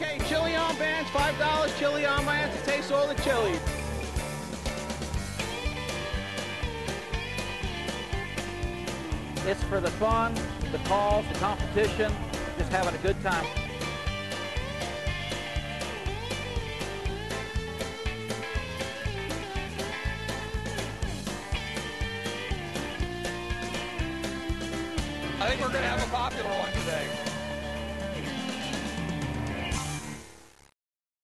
Okay, chili on bands, $5 chili on bands to taste all the chili. It's for the fun, the calls, the competition, just having a good time. I think we're going to have a popular.